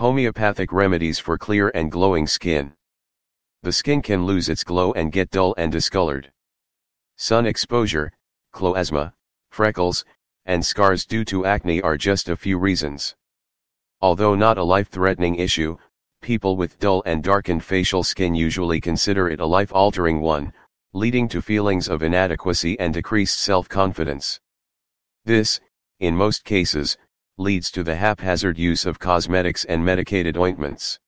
Homeopathic remedies for clear and glowing skin. The skin can lose its glow and get dull and discolored. Sun exposure, chloasma, freckles, and scars due to acne are just a few reasons. Although not a life-threatening issue, people with dull and darkened facial skin usually consider it a life-altering one, leading to feelings of inadequacy and decreased self-confidence. This, in most cases, leads to the haphazard use of cosmetics and medicated ointments.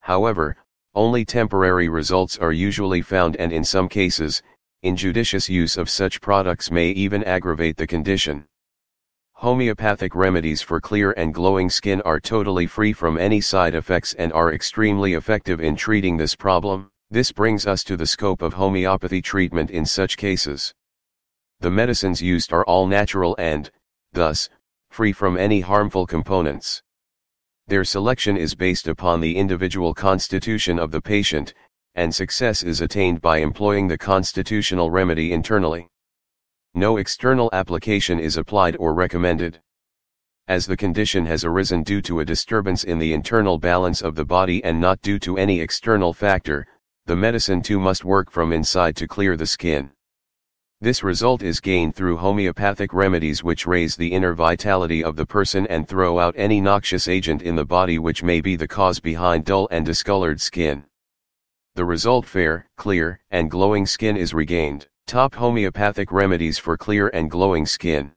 However, only temporary results are usually found and in some cases, injudicious use of such products may even aggravate the condition. Homeopathic remedies for clear and glowing skin are totally free from any side effects and are extremely effective in treating this problem. This brings us to the scope of homeopathy treatment in such cases. The medicines used are all natural and, thus, free from any harmful components. Their selection is based upon the individual constitution of the patient, and success is attained by employing the constitutional remedy internally. No external application is applied or recommended. As the condition has arisen due to a disturbance in the internal balance of the body and not due to any external factor, the medicine too must work from inside to clear the skin. This result is gained through homeopathic remedies which raise the inner vitality of the person and throw out any noxious agent in the body which may be the cause behind dull and discolored skin. The result fair, clear, and glowing skin is regained. Top homeopathic remedies for clear and glowing skin.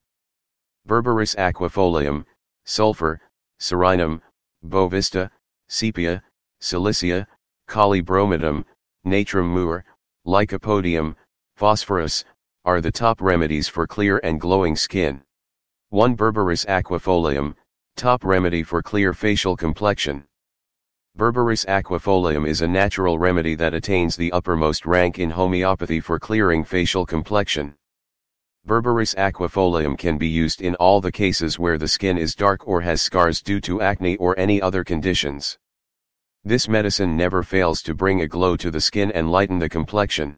Berberis aquifolium, sulfur, Psorinum, bovista, sepia, silicea, Kali bromidum, natrum mur, lycopodium, phosphorus, are the top remedies for clear and glowing skin. 1. Berberis aquifolium, top remedy for clear facial complexion. Berberis aquifolium is a natural remedy that attains the uppermost rank in homeopathy for clearing facial complexion. Berberis aquifolium can be used in all the cases where the skin is dark or has scars due to acne or any other conditions. This medicine never fails to bring a glow to the skin and lighten the complexion.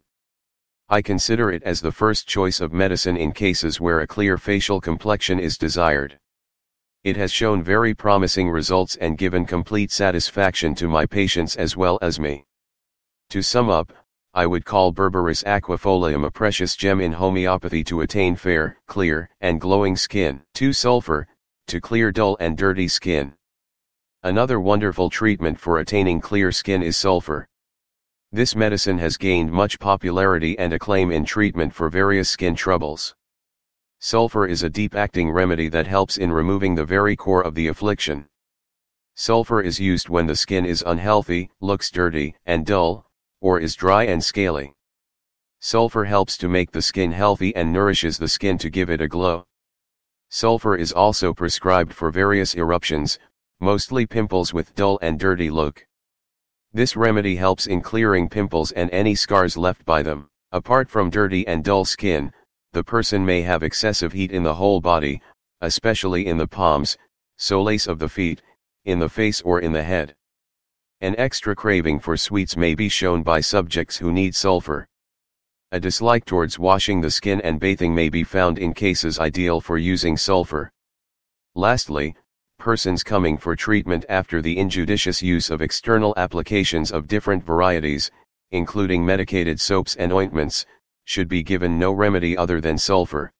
I consider it as the first choice of medicine in cases where a clear facial complexion is desired. It has shown very promising results and given complete satisfaction to my patients as well as me. To sum up, I would call Berberis aquifolium a precious gem in homeopathy to attain fair, clear, and glowing skin. 2. Sulfur, to clear dull and dirty skin. Another wonderful treatment for attaining clear skin is sulfur. This medicine has gained much popularity and acclaim in treatment for various skin troubles. Sulfur is a deep-acting remedy that helps in removing the very core of the affliction. Sulfur is used when the skin is unhealthy, looks dirty and dull, or is dry and scaly. Sulfur helps to make the skin healthy and nourishes the skin to give it a glow. Sulfur is also prescribed for various eruptions, mostly pimples with dull and dirty look. This remedy helps in clearing pimples and any scars left by them. Apart from dirty and dull skin, the person may have excessive heat in the whole body, especially in the palms, soles of the feet, in the face or in the head. An extra craving for sweets may be shown by subjects who need sulfur. A dislike towards washing the skin and bathing may be found in cases ideal for using sulfur. Lastly, persons coming for treatment after the injudicious use of external applications of different varieties, including medicated soaps and ointments, should be given no remedy other than sulfur.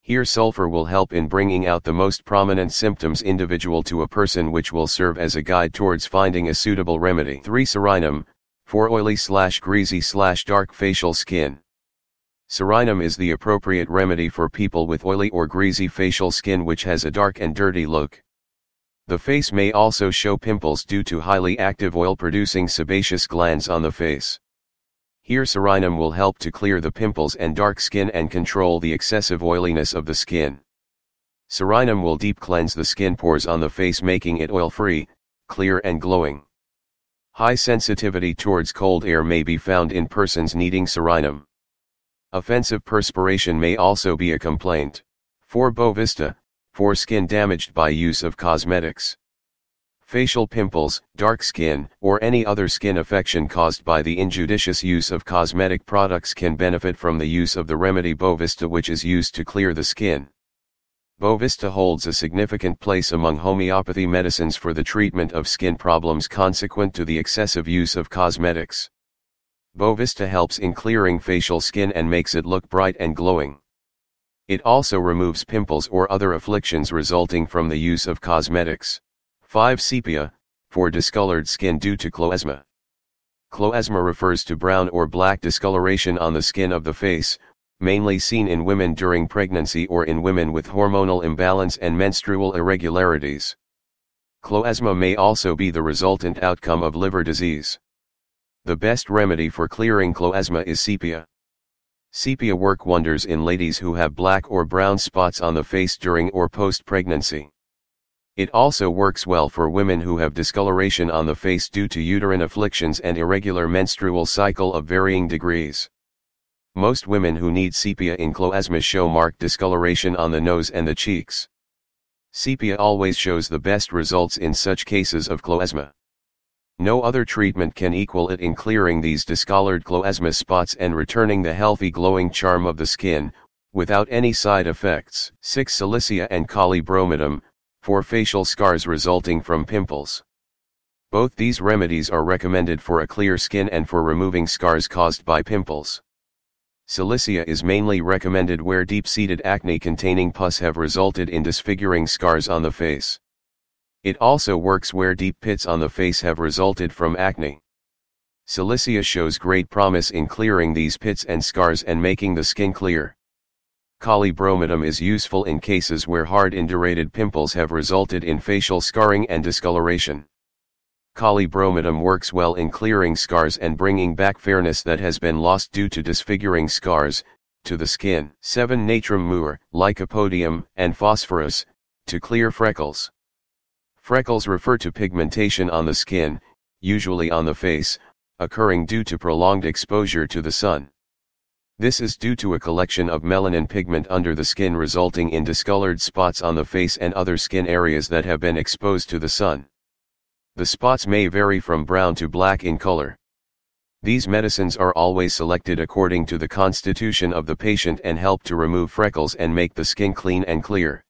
Here sulfur will help in bringing out the most prominent symptoms individual to a person which will serve as a guide towards finding a suitable remedy. 3. Psorinum, for oily slash greasy slash dark facial skin. Psorinum is the appropriate remedy for people with oily or greasy facial skin which has a dark and dirty look. The face may also show pimples due to highly active oil-producing sebaceous glands on the face. Here Psorinum will help to clear the pimples and dark skin and control the excessive oiliness of the skin. Psorinum will deep cleanse the skin pores on the face making it oil-free, clear and glowing. High sensitivity towards cold air may be found in persons needing Psorinum. Offensive perspiration may also be a complaint. For Bovista, for skin damaged by use of cosmetics. Facial pimples, dark skin, or any other skin affection caused by the injudicious use of cosmetic products can benefit from the use of the remedy Bovista which is used to clear the skin. Bovista holds a significant place among homeopathy medicines for the treatment of skin problems consequent to the excessive use of cosmetics. Bovista helps in clearing facial skin and makes it look bright and glowing. It also removes pimples or other afflictions resulting from the use of cosmetics. 5. Sepia, for discolored skin due to chloasma. Chloasma refers to brown or black discoloration on the skin of the face, mainly seen in women during pregnancy or in women with hormonal imbalance and menstrual irregularities. Chloasma may also be the resultant outcome of liver disease. The best remedy for clearing chloasma is sepia. Sepia work wonders in ladies who have black or brown spots on the face during or post-pregnancy. It also works well for women who have discoloration on the face due to uterine afflictions and irregular menstrual cycle of varying degrees. Most women who need sepia in chloasma show marked discoloration on the nose and the cheeks. Sepia always shows the best results in such cases of chloasma. No other treatment can equal it in clearing these discolored chloasma spots and returning the healthy glowing charm of the skin, without any side effects. 6. Silicea and Kali bromidum, for facial scars resulting from pimples. Both these remedies are recommended for a clear skin and for removing scars caused by pimples. Silicea is mainly recommended where deep-seated acne containing pus have resulted in disfiguring scars on the face. It also works where deep pits on the face have resulted from acne. Silicea shows great promise in clearing these pits and scars and making the skin clear. Kali bromidum is useful in cases where hard indurated pimples have resulted in facial scarring and discoloration. Kali bromidum works well in clearing scars and bringing back fairness that has been lost due to disfiguring scars, to the skin. 7. Natrum mur, lycopodium, and phosphorus, to clear freckles. Freckles refer to pigmentation on the skin, usually on the face, occurring due to prolonged exposure to the sun. This is due to a collection of melanin pigment under the skin resulting in discolored spots on the face and other skin areas that have been exposed to the sun. The spots may vary from brown to black in color. These medicines are always selected according to the constitution of the patient and help to remove freckles and make the skin clean and clear.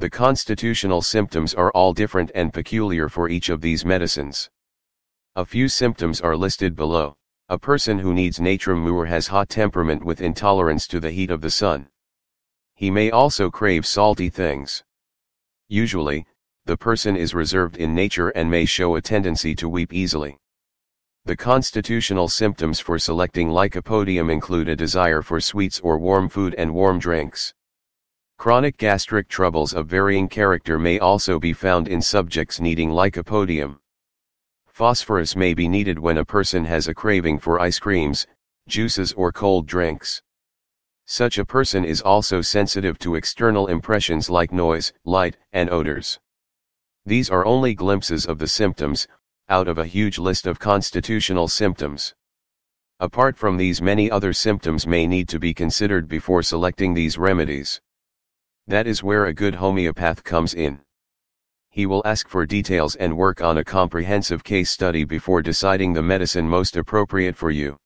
The constitutional symptoms are all different and peculiar for each of these medicines. A few symptoms are listed below. A person who needs natrum mur has hot temperament with intolerance to the heat of the sun. He may also crave salty things. Usually, the person is reserved in nature and may show a tendency to weep easily. The constitutional symptoms for selecting lycopodium include a desire for sweets or warm food and warm drinks. Chronic gastric troubles of varying character may also be found in subjects needing lycopodium. Phosphorus may be needed when a person has a craving for ice creams, juices or cold drinks. Such a person is also sensitive to external impressions like noise, light, and odors. These are only glimpses of the symptoms, out of a huge list of constitutional symptoms. Apart from these many other symptoms may need to be considered before selecting these remedies. That is where a good homeopath comes in. He will ask for details and work on a comprehensive case study before deciding the medicine most appropriate for you.